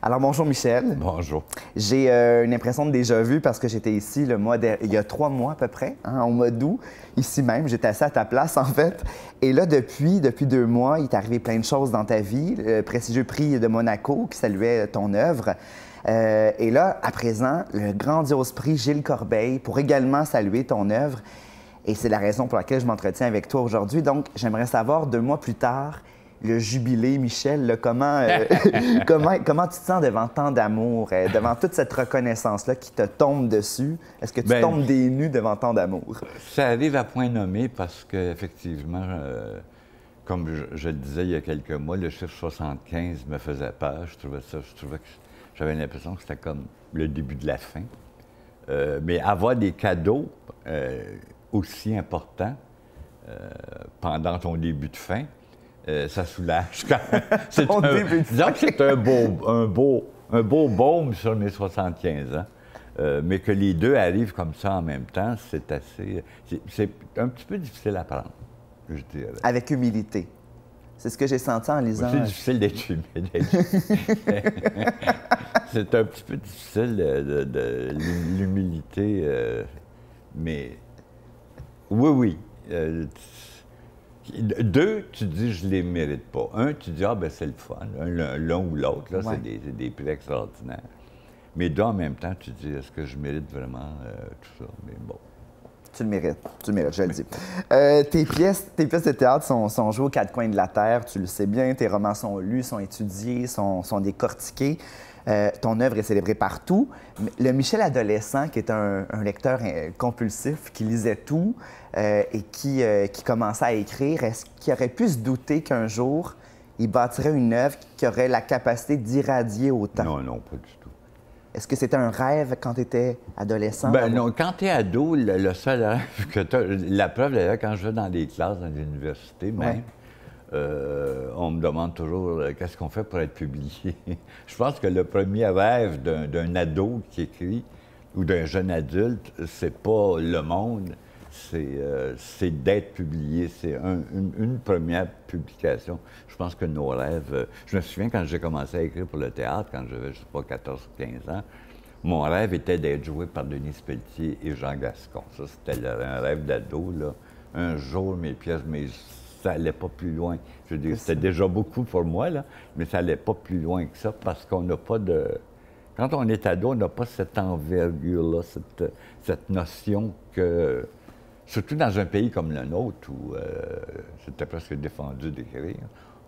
Alors, bonjour Michel. Bonjour. J'ai euh, une impression de déjà vu parce que j'étais ici le mois il y a trois mois à peu près, hein, au mois d'août, ici même. J'étais assis à ta place, en fait. Et là, depuis, depuis deux mois, il est arrivé plein de choses dans ta vie. Le prestigieux prix de Monaco qui saluait ton œuvre. Euh, et là, à présent, le grandiose prix Gilles Corbeil pour également saluer ton œuvre. Et c'est la raison pour laquelle je m'entretiens avec toi aujourd'hui. Donc, j'aimerais savoir, deux mois plus tard, le jubilé, Michel, comment, euh, comment, comment tu te sens devant tant d'amour, euh, devant toute cette reconnaissance-là qui te tombe dessus? Est-ce que tu Ben, tombes des nues devant tant d'amour? Ça arrive à point nommé parce qu'effectivement, euh, comme je, je le disais il y a quelques mois, le chiffre 75 me faisait peur. Je trouvais ça, je trouvais que j'avais l'impression que c'était comme le début de la fin. Euh, mais avoir des cadeaux aussi importants pendant ton début de fin, euh, ça soulage. quand même. C'est un- début de disons que c'est un beau, un, beau, un beau baume sur mes 75 ans. Euh, mais que les deux arrivent comme ça en même temps, c'est assez. c'est- un petit peu difficile à prendre, je dirais. Avec humilité. C'est ce que j'ai senti en lisant. C'est difficile d'être humide. c'est un petit peu difficile de, de- de l'humilité, euh, mais oui, oui. euh, deux, tu dis je les mérite pas. Un, tu dis ah ben c'est le fun, Un, l'un ou l'autre, là, Ouais. c'est des, des prix extraordinaires. Mais deux, en même temps, tu dis est-ce que je mérite vraiment euh, tout ça? Mais bon. Tu le mérites, tu le mérites, je le dis. Euh, tes, pièces, tes pièces de théâtre sont, sont jouées aux quatre coins de la Terre, tu le sais bien. Tes romans sont lus, sont étudiés, sont, sont décortiqués. Euh, ton œuvre est célébrée partout. Le Michel adolescent, qui est un, un lecteur euh, compulsif, qui lisait tout euh, et qui, euh, qui commençait à écrire, est-ce qu'il aurait pu se douter qu'un jour, il bâtirait une œuvre qui aurait la capacité d'irradier autant? Non, non, pas du tout. Est-ce que c'était un rêve quand tu étais adolescent? Ben non, quand tu es ado, le, seul rêve que tu la preuve d'ailleurs, quand je vais dans des classes, dans l'université Ouais. Euh, on me demande toujours euh, qu'est-ce qu'on fait pour être publié? je pense que le premier rêve d'un ado qui écrit ou d'un jeune adulte, c'est pas le monde, c'est euh, d'être publié. C'est un- une, première publication. Je pense que nos rêves. je me souviens quand j'ai commencé à écrire pour le théâtre, quand j'avais, je sais pas, 14 ou 15 ans, mon rêve était d'être joué par Denis Pelletier et Jean Gascon. Ça, c'était un rêve d'ado. Un jour, mes pièces, mais ça allait pas plus loin. Je veux dire, c'était déjà beaucoup pour moi, là, mais ça allait pas plus loin que ça parce qu'on n'a pas de... Quand on est ado, on n'a pas cette envergure-là, cette, cette notion que... Surtout dans un pays comme le nôtre, où euh, c'était presque défendu d'écrire,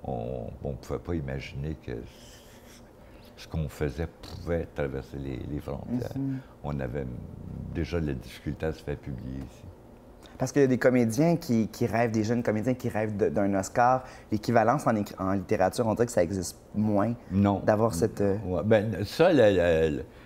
on ne pouvait pas imaginer que ce qu'on faisait pouvait traverser les, les frontières. On avait déjà la difficulté à se faire publier ici. Parce qu'il y a des comédiens qui, qui rêvent, des jeunes comédiens qui rêvent d'un Oscar. L'équivalence en, littérature, on dirait que ça existe moins. Non. D'avoir cette. euh, Ouais, ben, ça,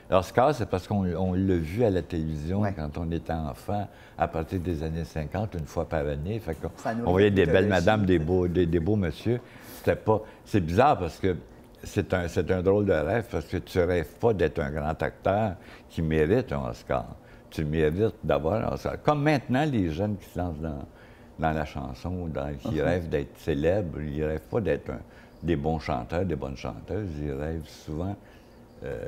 l'Oscar, c'est parce qu'on on l'a vu à la télévision Ouais. quand on était enfant, à partir des années 50, une fois par année. Fait nourrit on voyait des belles madames, des beaux, des, des beaux monsieur. C'était pas... C'est bizarre parce que c'est un, c'est un drôle de rêve parce que tu rêves pas d'être un grand acteur qui mérite un Oscar. Tu mérites d'avoir Oscar. Comme maintenant, les jeunes qui se lancent dans, dans la chanson, dans- qui Uh-huh. rêvent d'être célèbres, ils rêvent pas d'être des bons chanteurs, des bonnes chanteuses. Ils rêvent souvent euh,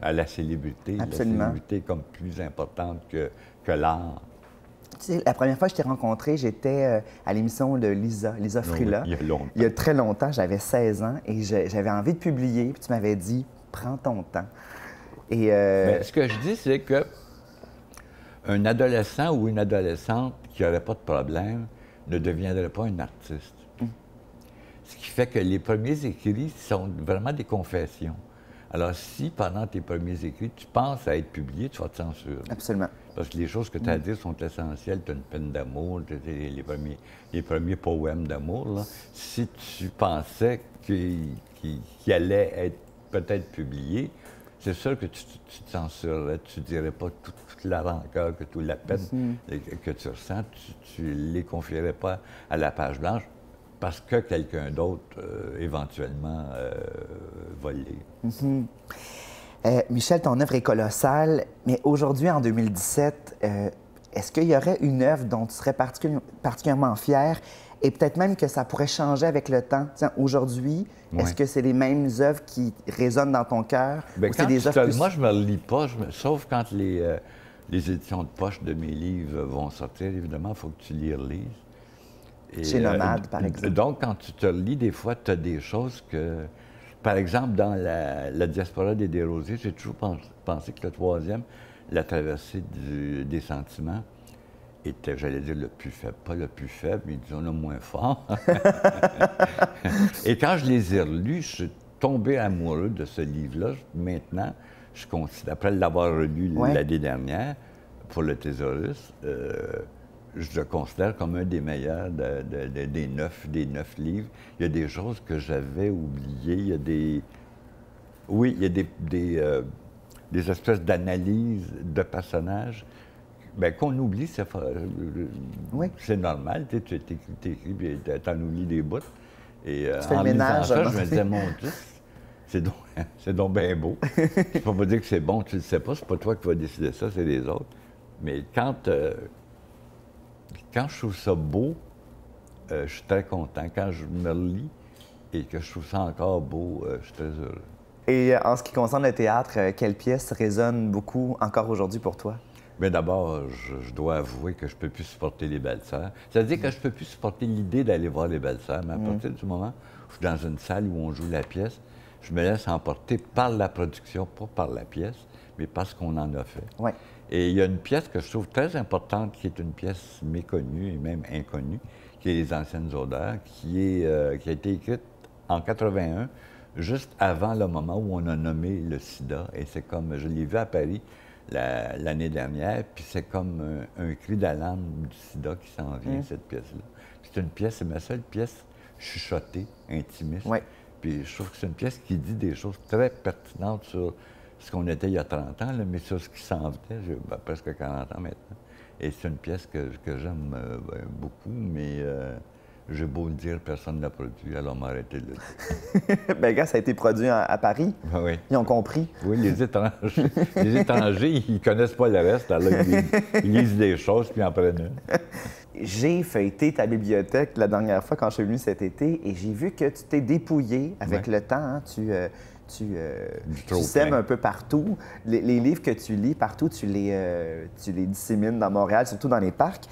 à la célébrité. Absolument. La célébrité comme plus importante que, que l'art. Tu sais, la première fois que je t'ai rencontré, j'étais euh, à l'émission de Lisa, Lisa Frila. il y a longtemps. Il y a très longtemps, j'avais 16 ans et j'avais envie de publier. Puis tu m'avais dit, prends ton temps. Et euh, ce que je dis, c'est que un adolescent ou une adolescente qui n'aurait pas de problème ne deviendrait pas un artiste. Ce qui fait que les premiers écrits sont vraiment des confessions. Alors, si pendant tes premiers écrits, tu penses à être publié, tu vas te censurer. absolument. Parce que les choses que tu as à dire sont essentielles. Tu as une peine d'amour, les, les premiers, les premiers poèmes d'amour. Si tu pensais qu'ils qu'ils- qu'ils allaient être peut-être publiés, c'est sûr que tu, tu te censurerais. Tu ne dirais pas toute, toute la rancœur, que toute la peine que, que tu ressens. Tu ne les confierais pas à la page blanche parce que quelqu'un d'autre, euh, éventuellement, euh, va le lire. Euh, Michel, ton œuvre est colossale, mais aujourd'hui, en 2017, euh, est-ce qu'il y aurait une œuvre dont tu serais particu- particulièrement fier et peut-être même que ça pourrait changer avec le temps. Tiens, aujourd'hui, est-ce que c'est les mêmes œuvres qui résonnent dans ton cœur Ben, ou c'est des œuvres plus... Moi, je me relis pas, je me- sauf quand les, euh, les éditions de poche de mes livres vont sortir, évidemment, il faut que tu les relises. Et, Chez Nomade, par exemple. Donc, quand tu te relis, des fois, tu as des choses que... Par exemple, dans la, la diaspora des Desrosiers, j'ai toujours pens- pensé que le troisième, la traversée du- des sentiments, était, j'allais dire, le plus faible. Pas le plus faible, mais disons le moins fort. Et quand je les ai relus, je suis tombé amoureux de ce livre-là. Maintenant, je considère, après l'avoir relu Ouais. l'année dernière pour le Thésaurus, euh, je le considère comme un des meilleurs de- de- de- des, neuf, des neuf livres. Il y a des choses que j'avais oubliées. Il y a des. Oui, il y a des, des, euh, des espèces d'analyses de personnages ben, qu'on oublie. C'est euh, Oui. c'est normal. Tu puis t'en oublies des bouts. Et euh, Tu fais le en ménage, ça, je me disais, mon Dieu, c'est donc, c'est donc bien beau. Je peux pas dire que c'est bon, tu le sais pas, c'est pas toi qui vas décider ça, c'est les autres. Mais quand, euh, quand je trouve ça beau, euh, je suis très content. Quand je me relis et que je trouve ça encore beau, je suis très heureux. Et en ce qui concerne le théâtre, quelle pièce résonne beaucoup encore aujourd'hui pour toi? Mais d'abord, je, je dois avouer que je peux plus supporter les belles-sœurs. C'est-à-dire que je peux plus supporter l'idée d'aller voir les belles-sœurs, mais à partir du moment où je suis dans une salle où on joue la pièce, je me laisse emporter par la production, pas par la pièce, mais par ce qu'on en a fait. Ouais. Et il y a une pièce que je trouve très importante, qui est une pièce méconnue et même inconnue, qui est Les Anciennes Odeurs, qui, est, euh, qui a été écrite en 81, juste avant le moment où on a nommé le sida. Et c'est comme, je l'ai vu à Paris la- l'année dernière, puis c'est comme un, un cri d'alarme du sida qui s'en vient, cette pièce-là. C'est une pièce, c'est ma seule pièce chuchotée, intimiste. Puis je trouve que c'est une pièce qui dit des choses très pertinentes sur ce qu'on était il y a 30 ans, là, mais sur ce qui s'en venait. J'ai ben, presque 40 ans maintenant. Et c'est une pièce que, que j'aime euh, ben, beaucoup, mais euh, j'ai beau le dire, personne ne l'a produit, alors m'arrêter de le dire. ben, gars, ça a été produit à, à Paris. Ben oui. Ils ont compris. Oui, les étrangers, les étrangers, ils connaissent pas le reste, alors ils, lisent- ils lisent des choses puis en prennent une. J'ai feuilleté ta bibliothèque la dernière fois quand je suis venu cet été et j'ai vu que tu t'es dépouillé avec Ouais. le temps. hein. Tu, euh, tu, euh, tu sèmes un peu partout. Les, les livres que tu lis partout, tu les, euh, tu les dissémines dans Montréal, surtout dans les parcs.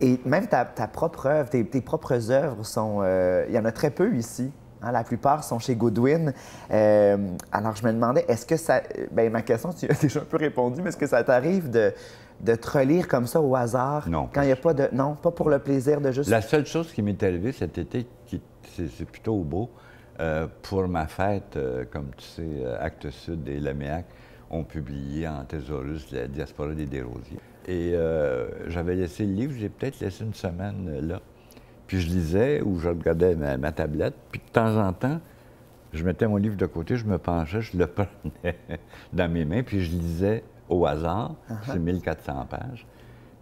Et même ta, ta propre œuvre, tes, tes propres œuvres sont. euh, Il y en a très peu ici. hein. la plupart sont chez Goodwin. Euh, alors, je me demandais, est-ce que ça. Ben, ma question, tu as déjà un peu répondu, mais est-ce que ça t'arrive de, de te relire comme ça au hasard? Non. Quand il n'y a pas de. Non, pas pour le plaisir de juste. La seule chose qui m'est arrivée cet été, c'est plutôt beau, euh, pour ma fête, euh, comme tu sais, euh, Actes Sud et Laméac ont publié en thésaurus la diaspora des Desrosiers. Et euh, j'avais laissé le livre, j'ai peut-être laissé une semaine euh, là. Puis je lisais ou je regardais ma, ma tablette, puis de temps en temps, je mettais mon livre de côté, je me penchais, je le prenais dans mes mains, puis je lisais au hasard, c'est 1400 pages.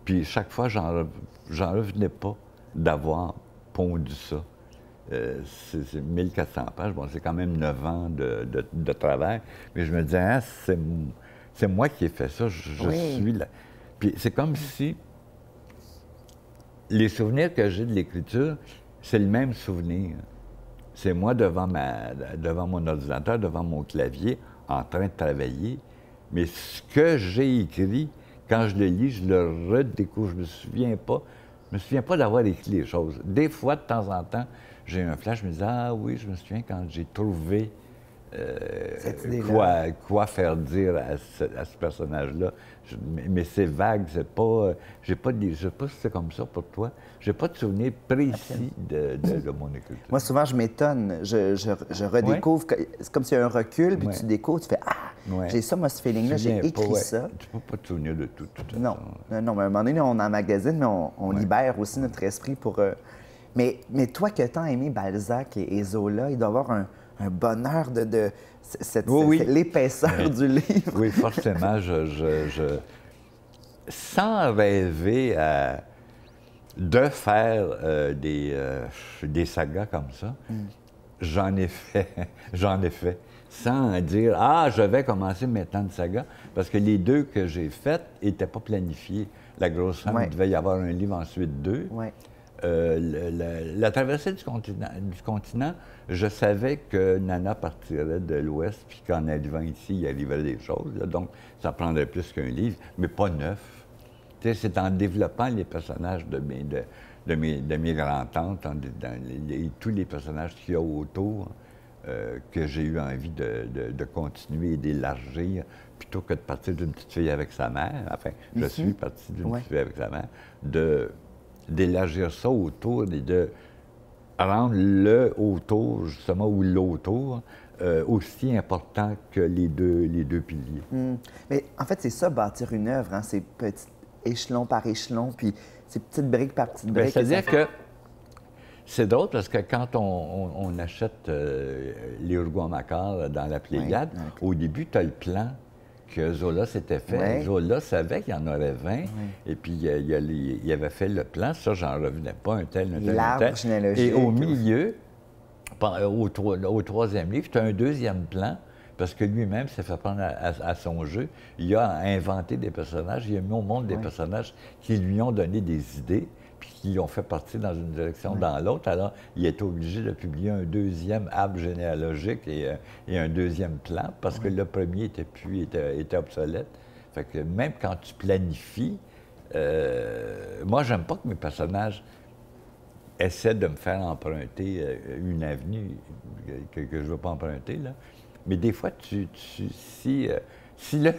Puis chaque fois, j'en re- j'en revenais pas d'avoir pondu ça. Euh, c'est c'est 1400 pages, bon, c'est quand même 9 ans de, de- de travail, mais je me disais, Ah, c'est moi qui ai fait ça, je, je Oui. suis là. Puis c'est comme si les souvenirs que j'ai de l'écriture, c'est le même souvenir. C'est moi devant, ma, devant mon ordinateur, devant mon clavier, en train de travailler. Mais ce que j'ai écrit, quand je le lis, je le redécouvre. Je me souviens pas. Je me souviens pas d'avoir écrit les choses. Des fois, de temps en temps, j'ai un flash, je me dis Ah oui, je me souviens quand j'ai trouvé euh, quoi, quoi faire dire à ce, personnage-là? Mais mais c'est vague, c'est pas. euh, J'ai pas de, je sais pas si c'est comme ça pour toi. J'ai pas de souvenir précis de, de- de mon écriture. Moi, souvent, je m'étonne. Je, je- je redécouvre. que- C'est comme s'il y a un recul, puis Ouais. tu découvres, tu fais Ah, Ouais. j'ai ça, moi, ce feeling-là, j'ai écrit pas, ça. Tu peux pas te souvenir de tout, de toute Non, façon. non, non, mais à un moment donné, on emmagasine, mais on, on libère aussi notre esprit pour. euh, Mais, mais toi qui as tant aimé Balzac et, et Zola, il doit avoir un, un bonheur de, de cette, Oui, l'épaisseur du livre. Oui, forcément, je, je- je- Sans rêver à- de faire euh, des, euh, des sagas comme ça, j'en ai fait. j'en ai fait. Sans dire Ah, je vais commencer maintenant une saga. Parce que les deux que j'ai faites n'étaient pas planifiés. La grosse femme, Ouais. il devait y avoir un livre ensuite deux. Euh, la, traversée du continent, du continent, je savais que Nana partirait de l'Ouest, puis qu'en arrivant ici, il arriverait des choses. donc, ça prendrait plus qu'un livre, mais pas neuf. C'est en développant les personnages de mes, de, mes, de mes grands-tantes, et tous les personnages qu'il y a autour, euh, que j'ai eu envie de, de continuer et d'élargir plutôt que de partir d'une petite fille avec sa mère. Enfin, je mhm. suis parti d'une petite fille avec sa mère, de d'élargir ça autour et de rendre le autour, justement, ou l'autour, euh, aussi important que les deux, les deux piliers. Hmm. Mais en fait, c'est ça, bâtir une œuvre, hein, c'est petit échelon par échelon, puis c'est petite brique par petite ben, brique. C'est-à-dire que c'est drôle parce que quand on, achète euh, les Uruguay-Macquart dans la Pléiade, au début, tu as le plan que Zola s'était fait. Zola savait qu'il y en aurait 20, et puis il, avait fait le plan. Ça, j'en revenais pas, un tel, un tel, un tel. Et au milieu, au, au troisième livre, tu as un deuxième plan, parce que lui-même s'est fait prendre à, son jeu. Il a inventé des personnages, il a mis au monde des personnages qui lui ont donné des idées puis qui ont fait partir dans une direction ou dans l'autre. Alors, il est obligé de publier un deuxième arbre généalogique et, euh, un deuxième plan parce que le premier était plus, était, obsolète. Fait que même quand tu planifies, euh, moi, j'aime pas que mes personnages essaient de me faire emprunter euh, une avenue que, je ne veux pas emprunter, là. Mais des fois, tu, si, si le,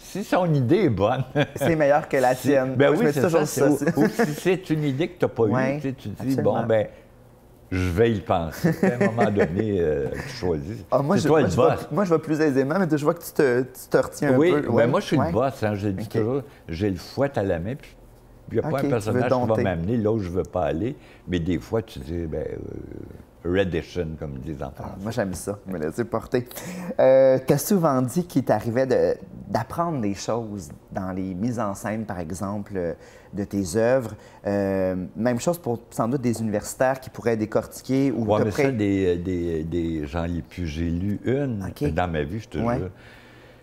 si son idée est bonne. c'est meilleur que la tienne. Ben oui, c'est toujours ça. Ou, si c'est une idée que tu n'as pas eue, tu, te dis, bon, ben je vais y penser. À un moment donné, euh, tu choisis. Ah, moi, je, toi moi, le boss. moi, je vais plus aisément, mais je vois que tu te, tu te retiens un peu. Oui, ben, moi, je suis le boss. Hein, j'ai toujours, j'ai le fouet à la main, puis il n'y a pas un personnage qui va m'amener là où je ne veux pas aller. Mais des fois, tu dis, ben, euh, Redition, comme disent en ah, moi, j'aime ça, me laisser porter. Euh, tu as souvent dit qu'il t'arrivait d'apprendre des choses dans les mises en scène, par exemple, de tes œuvres. Euh, même chose pour sans doute des universitaires qui pourraient décortiquer ou Oui, mais ça, des, des, des gens les plus... J'ai lu une dans ma vie, je te jure.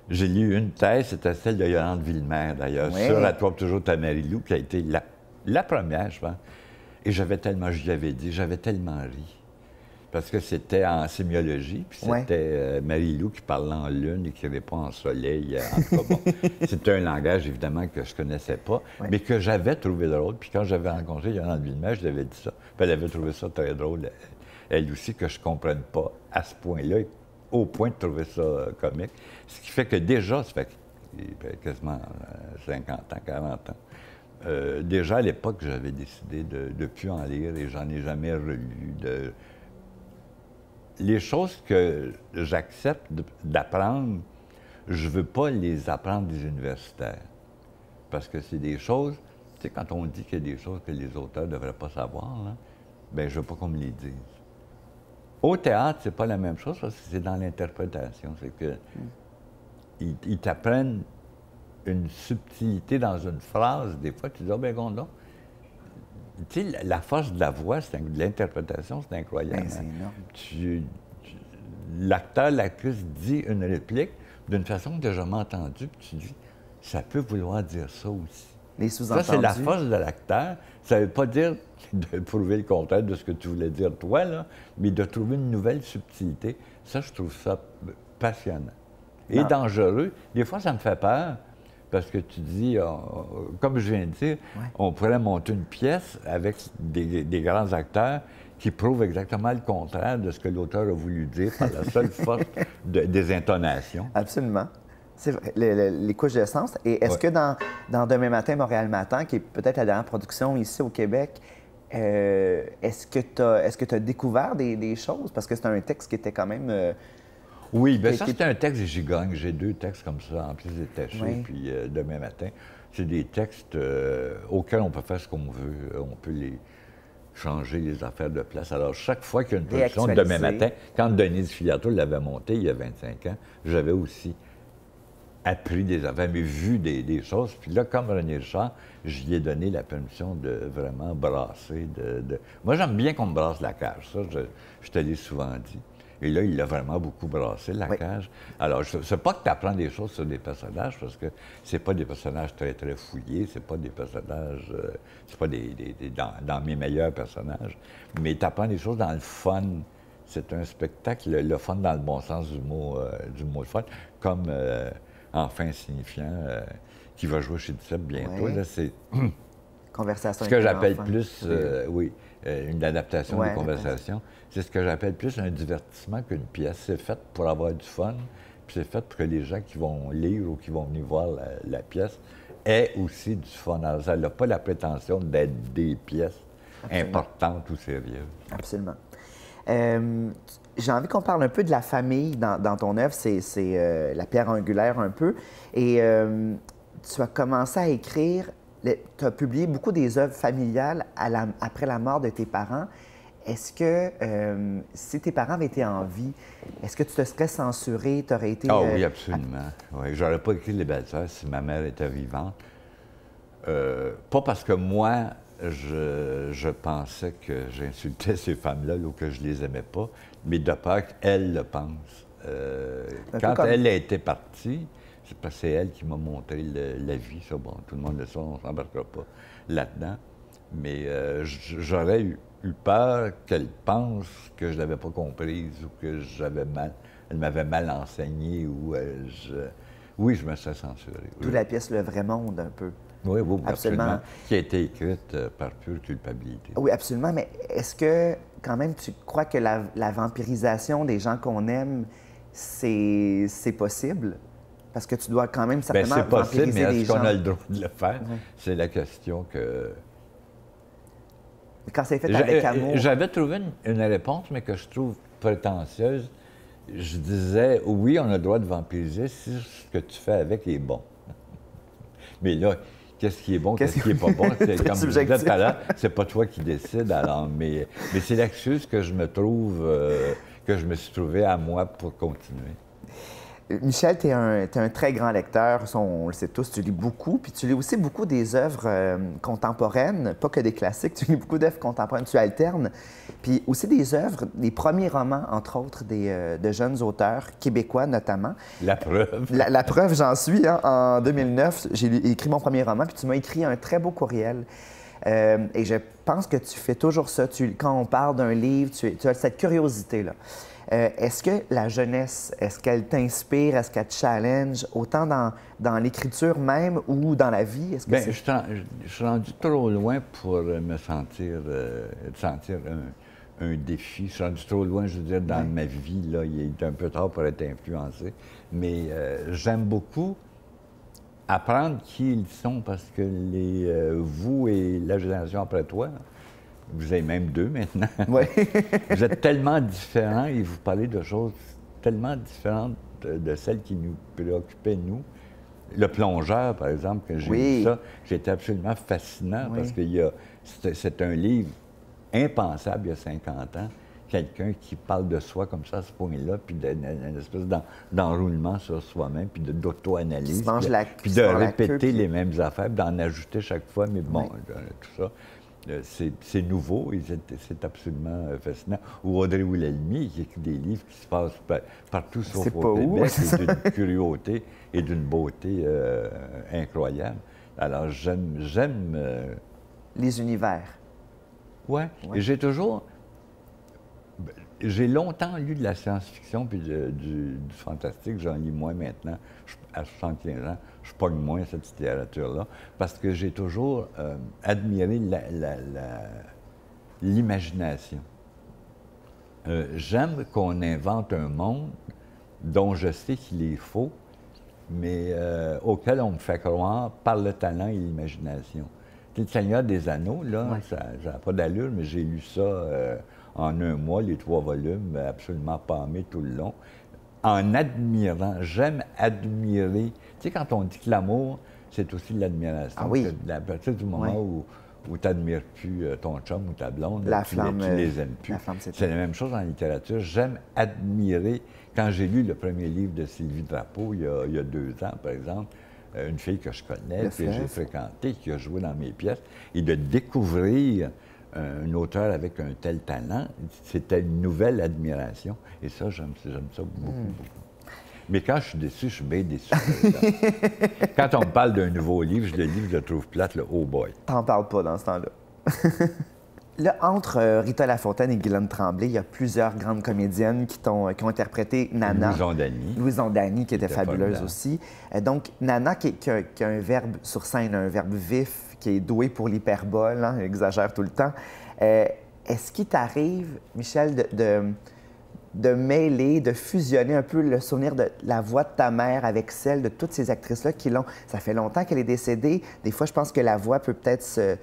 J'ai lu une thèse, c'était celle de Yolande Villemer, d'ailleurs, sur La toi toujours ta Marie-Lou, qui a été la, la première, je pense. Et j'avais tellement, je lui avais dit, j'avais tellement ri parce que c'était en sémiologie, puis c'était euh, Marie-Lou qui parlait en lune et qui répond en soleil. Euh, c'était un langage, évidemment, que je connaissais pas, mais que j'avais trouvé drôle. Puis quand j'avais rencontré Yolande Villemer, je lui avais dit ça. Puis elle avait trouvé ça très drôle, elle aussi, que je ne comprenne pas à ce point-là, au point de trouver ça euh, comique. Ce qui fait que déjà, ça fait quasiment 50 ans, 40 ans, déjà à l'époque, j'avais décidé de ne plus en lire et j'en ai jamais relu. De, les choses que j'accepte d'apprendre, je ne veux pas les apprendre des universitaires. Parce que c'est des choses, tu sais, quand on dit qu'il y a des choses que les auteurs ne devraient pas savoir, bien, je ne veux pas qu'on me les dise. Au théâtre, c'est pas la même chose parce que c'est dans l'interprétation. C'est que ils, t'apprennent une subtilité dans une phrase. Des fois, tu dis, oh, ben, gondon, tu sais, la force de la voix, de l'interprétation, c'est incroyable. Ben, c'est L'acteur, l'actrice dit une réplique d'une façon que jamais entendue, puis tu dis, ça peut vouloir dire ça aussi. Les Ça, c'est la force de l'acteur. Ça ne veut pas dire de prouver le contraire de ce que tu voulais dire toi, là, mais de trouver une nouvelle subtilité. Ça, je trouve ça passionnant. Et dangereux. Des fois, ça me fait peur parce que tu dis, euh, comme je viens de dire, on pourrait monter une pièce avec des, grands acteurs qui prouvent exactement le contraire de ce que l'auteur a voulu dire par la seule force des intonations. Absolument. C'est vrai, les, couches de sens. Et est-ce que dans, Demain matin, Montréal matin, qui est peut-être la dernière production ici au Québec, euh, est-ce que tu as, est as, découvert des, choses? Parce que c'est un texte qui était quand même... Euh, oui, bien ça, c'était un texte de Gigogne. J'ai deux textes comme ça, en plus détachés, puis euh, demain matin. C'est des textes euh, auxquels on peut faire ce qu'on veut. On peut les changer les affaires de place. Alors, chaque fois qu'il y a une production, demain matin, quand Denise Filiato l'avait monté il y a 25 ans, j'avais aussi appris des affaires, mais vu des, choses. Puis là, comme René Richard, j'y ai donné la permission de vraiment brasser. De, Moi, j'aime bien qu'on me brasse la cage. Ça, je, je te l'ai souvent dit. Et là, il a vraiment beaucoup brassé, la cage. Alors, c'est pas que tu apprends des choses sur des personnages, parce que c'est pas des personnages très, très fouillés, c'est pas des personnages... Euh, c'est pas des, dans, mes meilleurs personnages, mais tu apprends des choses dans le fun. C'est un spectacle, le, fun dans le bon sens du mot, euh, du mot fun, comme euh, Enfin signifiant, qui va jouer chez Duceppe bientôt. c'est... Conversation Ce que j'appelle plus, oui, une adaptation de conversation. C'est ce que j'appelle plus un divertissement qu'une pièce. C'est fait pour avoir du fun, puis c'est fait pour que les gens qui vont lire ou qui vont venir voir la, pièce aient aussi du fun. Alors, ça n'a pas la prétention d'être des pièces importantes ou sérieuses. Absolument. Euh, j'ai envie qu'on parle un peu de la famille dans, ton œuvre. C'est euh, la pierre angulaire un peu. Et euh, tu as commencé à écrire, tu as publié beaucoup des œuvres familiales après la mort de tes parents. Est-ce que euh, si tes parents avaient été en vie, est-ce que tu te serais censuré, tu aurais été... Ah oui, euh, absolument. Oui, j'aurais pas écrit Les Belles-Sœurs si ma mère était vivante. Euh, pas parce que moi, je, pensais que j'insultais ces femmes-là ou que je les aimais pas, mais de peur qu'elle le pense. quand elle a été partie, que c'est elle qui m'a montré la vie. Ça, bon, tout le monde le sait, on ne s'embarquera pas là-dedans. Mais j'aurais eu eu peur qu'elle pense que je l'avais pas comprise ou que j'avais mal, elle m'avait mal enseigné ou euh, je... oui, je me suis censuré. Toute la pièce Le Vrai Monde, un peu. Oui, oui, absolument. Qui a été écrite euh, par pure culpabilité. Oui, absolument. Mais est-ce que, quand même, tu crois que la, vampirisation des gens qu'on aime, c'est possible? Parce que tu dois quand même ben, certainement C'est possible, mais est-ce qu'on a le droit de le faire? C'est la question que quand c'est fait avec amour. J'avais trouvé une, réponse, mais que je trouve prétentieuse. Je disais, oui, on a le droit de vampiriser si ce que tu fais avec est bon. mais là, qu'est-ce qui est bon, qu'est-ce qui n'est pas bon? C'est comme je disais tout à l'heure, c'est pas toi qui décides, alors. Mais, mais c'est l'excuse que je me trouve, euh, que je me suis trouvé à moi pour continuer. Michel, tu es, un très grand lecteur, on le sait tous, tu lis beaucoup, puis tu lis aussi beaucoup des œuvres euh, contemporaines, pas que des classiques, tu lis beaucoup d'œuvres contemporaines, tu alternes, puis aussi des œuvres, des premiers romans, entre autres, des, euh, de jeunes auteurs québécois notamment. La preuve. La, preuve, j'en suis. Hein. En 2009, j'ai écrit mon premier roman, puis tu m'as écrit un très beau courriel. Euh, et je pense que tu fais toujours ça. Tu, quand on parle d'un livre, tu, tu as cette curiosité-là. Euh, est-ce que la jeunesse, est-ce qu'elle t'inspire, est-ce qu'elle te challenge, autant dans, dans l'écriture même ou dans la vie? Est-ce que Bien, je, suis rendu trop loin pour me sentir, euh, sentir un, défi. Je suis rendu trop loin, je veux dire, dans ma vie. Là, il est un peu tard pour être influencé. Mais euh, j'aime beaucoup apprendre qui ils sont parce que les, vous et la génération après toi, vous avez même deux maintenant. Oui. vous êtes tellement différents et vous parlez de choses tellement différentes de, celles qui nous préoccupaient, nous. Le plongeur, par exemple, que j'ai oui. ça, j'étais absolument fascinant parce que c'est un livre impensable il y a 50 ans. Quelqu'un qui parle de soi comme ça à ce point-là, puis d'une espèce d'enroulement sur soi-même, puis d'auto-analyse, puis, de répéter les mêmes affaires, d'en ajouter chaque fois, mais bon, euh, tout ça. Euh, c'est nouveau et c'est absolument euh, fascinant. Ou Audrey Wilhelmy, qui écrit des livres qui se passent partout sauf au Québec, et d'une curiosité et d'une beauté euh, incroyable. Alors, j'aime... Les univers. Oui. Ouais. Et j'ai toujours... J'ai longtemps lu de la science-fiction puis du, fantastique. J'en lis moins maintenant. à 75 ans, je pogne moins cette littérature-là, parce que j'ai toujours euh, admiré l'imagination. Euh, j'aime qu'on invente un monde dont je sais qu'il est faux, mais euh, auquel on me fait croire par le talent et l'imagination. Le Seigneur des Anneaux, là, ça n'a pas d'allure, mais j'ai lu ça en un mois, les trois volumes, absolument pâmés tout le long, en admirant. J'aime admirer tu sais, quand on dit que l'amour, c'est aussi l'admiration. Ah oui. À partir du moment où, où tu n'admires plus euh, ton chum ou ta blonde, la tu, flamme, les, les aimes plus. C'est la même chose en littérature. J'aime admirer. Quand j'ai lu le premier livre de Sylvie Drapeau, il y a, deux ans, par exemple, euh, une fille que je connais, que j'ai fréquentée, qui a joué dans mes pièces, et de découvrir un auteur avec un tel talent, c'était une nouvelle admiration. Et ça, j'aime ça beaucoup, Hmm. beaucoup. Mais quand je suis déçu, je suis bien déçu. quand on me parle d'un nouveau livre, je le lis, je le trouve plate, le oh boy. T'en parles pas dans ce temps-là. Là, entre euh, Rita Lafontaine et Guylaine Tremblay, il y a plusieurs grandes comédiennes qui, qui ont interprété Nana. Louison Dany. Louise Ondani, qui était était fabuleuse formidable. aussi. Euh, donc, Nana, qui, qui a, qui a un verbe sur scène, un verbe vif, qui est doué pour l'hyperbole, hein, exagère tout le temps. Euh, Est-ce qu'il t'arrive, Michel, de, de, de mêler, de fusionner un peu le souvenir de la voix de ta mère avec celle de toutes ces actrices-là qui l'ont... Ça fait longtemps qu'elle est décédée. Des fois, je pense que la voix peut peut-être se-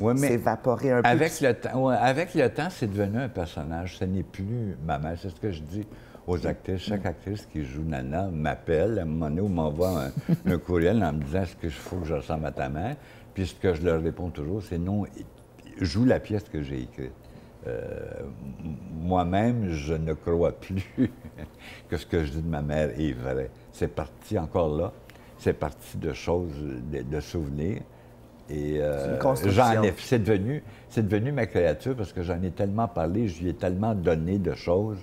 Ouais, s'évaporer un peu. Avec le temps, ouais, avec le temps, c'est devenu un personnage. Ce n'est plus ma mère. C'est ce que je dis aux actrices. Chaque actrice qui joue Nana m'appelle à un moment donné ou m'envoie un, un courriel en me disant est-ce que je faut que je ressemble à ta mère? Puis ce que je leur réponds toujours, c'est non. Joue la pièce que j'ai écrite. Euh, Moi-même, je ne crois plus que ce que je dis de ma mère est vrai. C'est parti encore là. C'est parti de choses, de, de souvenirs. Et euh, j'en ai c'est devenu, c'est devenu ma créature parce que j'en ai tellement parlé, je lui ai tellement donné de choses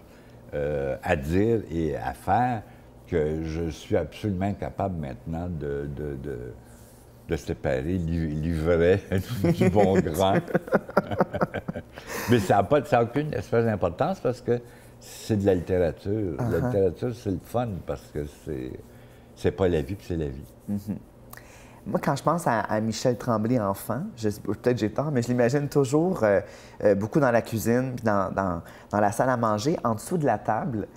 euh, à dire et à faire que je suis absolument incapable maintenant de, de, de, de séparer l'i- l'ivraie du bon grand. Mais ça n'a pas, ça a aucune espèce d'importance parce que c'est de la littérature. La littérature, c'est le fun parce que c'est, c'est pas la vie, puis c'est la vie. Moi, quand je pense à, à Michel Tremblay enfant, je peut-être j'ai tort, mais je l'imagine toujours euh, euh, beaucoup dans la cuisine, dans, dans- dans la salle à manger, en dessous de la table.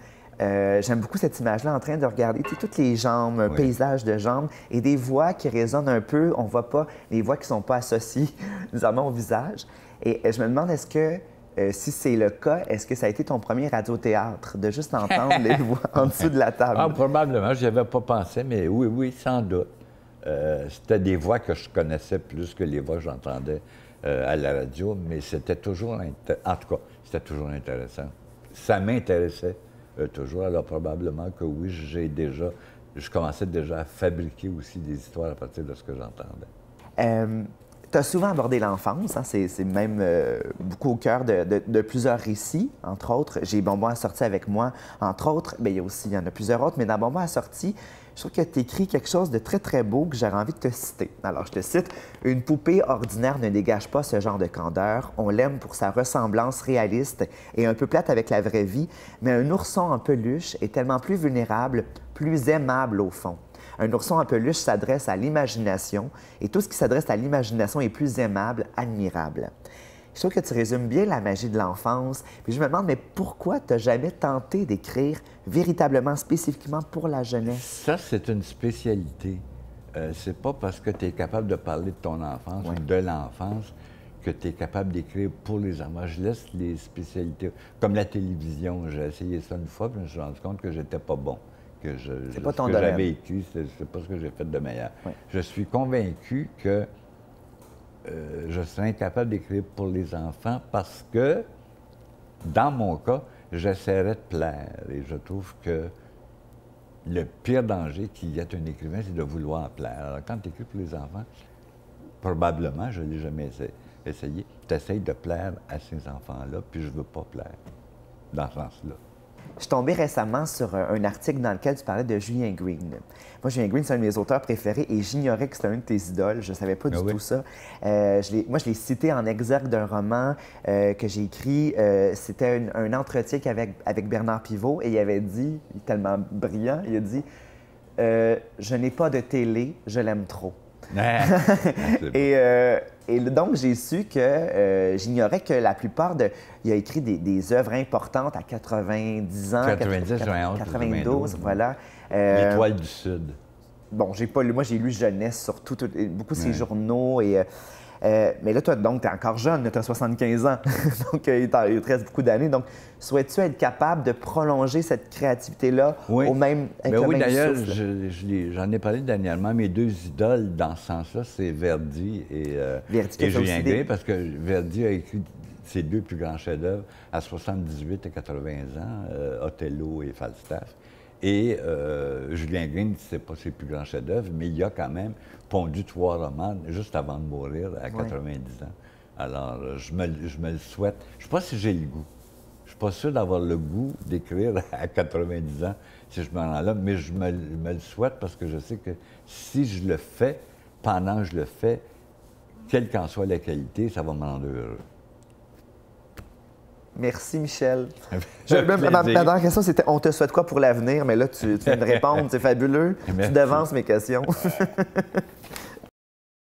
Euh, J'aime beaucoup cette image-là en train de regarder toutes les jambes, un Oui. paysage de jambes et des voix qui résonnent un peu. On voit pas les voix qui sont pas associées nécessairement au visage. Et je me demande, est-ce que, euh, si c'est le cas, est-ce que ça a été ton premier radiothéâtre, de juste entendre les voix en dessous de la table? Ah, probablement, j'y avais pas pensé, mais oui, oui, sans doute. Euh, c'était des voix que je connaissais plus que les voix que j'entendais euh, à la radio, mais c'était toujours, en tout cas, c'était toujours intéressant. Ça m'intéressait euh, toujours, alors probablement que oui, j'ai déjà, je commençais déjà à fabriquer aussi des histoires à partir de ce que j'entendais. Tu as souvent abordé l'enfance, hein, c'est même euh, beaucoup au cœur de, plusieurs récits, entre autres. J'ai Bonbon assorti avec moi, entre autres. Bien, il y a aussi, en a plusieurs autres, mais dans Bonbon assorti, je trouve que tu écris quelque chose de très, très beau que j'aurais envie de te citer. Alors, je te cite Une poupée ordinaire ne dégage pas ce genre de candeur. On l'aime pour sa ressemblance réaliste et un peu plate avec la vraie vie, mais un ourson en peluche est tellement plus vulnérable, plus aimable au fond. Un ourson en peluche s'adresse à l'imagination et tout ce qui s'adresse à l'imagination est plus aimable, admirable. Je trouve que tu résumes bien la magie de l'enfance. Puis je me demande, mais pourquoi tu n'as jamais tenté d'écrire véritablement, spécifiquement pour la jeunesse? Ça, c'est une spécialité. Euh, c'est pas parce que tu es capable de parler de ton enfance ou de l'enfance que tu es capable d'écrire pour les enfants. Je laisse les spécialités. Comme la télévision, j'ai essayé ça une fois, puis je me suis rendu compte que j'étais pas bon. Que je, C'est pas ce ton que j'avais écrit, c'est pas ce que j'ai fait de meilleur. Je suis convaincu que euh, je serais incapable d'écrire pour les enfants parce que, dans mon cas, j'essaierais de plaire. Et je trouve que le pire danger qu'il y ait un écrivain, c'est de vouloir plaire. Alors, quand tu écris pour les enfants, probablement, je ne l'ai jamais essa- essayé, tu essayes de plaire à ces enfants-là, puis je ne veux pas plaire dans ce sens-là. Je suis tombé récemment sur un, un article dans lequel tu parlais de Julien Green. Moi, Julien Green, c'est un de mes auteurs préférés et j'ignorais que c'était un de tes idoles. Je ne savais pas du Ah oui? tout ça. Euh, je moi, je l'ai cité en exergue d'un roman euh, que j'ai écrit. Euh, c'était un, un entretien qu'avec- avec Bernard Pivot et il avait dit, il est tellement brillant, il a dit Je n'ai pas de télé, je l'aime trop. Ah. Et, euh, et donc, j'ai su que euh, j'ignorais que la plupart de. Il a écrit des, des œuvres importantes à 90 ans. 90, 80, 91, 92, 92, voilà. Euh, L'étoile du Sud. bon, j'ai pas lu. Moi, j'ai lu Jeunesse, surtout, tout- beaucoup ses Ouais. journaux. Et, euh, mais là, toi, donc, tu es encore jeune, tu as 75 ans. donc, euh, il te reste beaucoup d'années. Donc, souhaites-tu être capable de prolonger cette créativité-là Oui. au même. avec Mais le oui, d'ailleurs, j'en ai parlé dernièrement. Mes deux idoles dans ce sens-là, c'est Verdi et, euh, Verdi et Julien des- parce que Verdi a écrit ses deux plus grands chefs-d'œuvre à 78 et 80 ans, euh, Othello et Falstaff. Et euh, Julien Green, c'est pas ses plus grands chefs-d'œuvre, mais il a quand même pondu trois romans juste avant de mourir à 90 ans. Alors, euh, je me, je me le souhaite. Je ne sais pas si j'ai le goût. Je ne suis pas sûr d'avoir le goût d'écrire à 90 ans si je me rends là, mais je me, me le souhaite parce que je sais que si je le fais, pendant que je le fais, quelle qu'en soit la qualité, ça va me rendre heureux. Merci, Michel. Je, ma, ma, dernière question, c'était on te souhaite quoi pour l'avenir? Mais là, tu, tu viens de répondre, c'est fabuleux. Tu devances mes questions.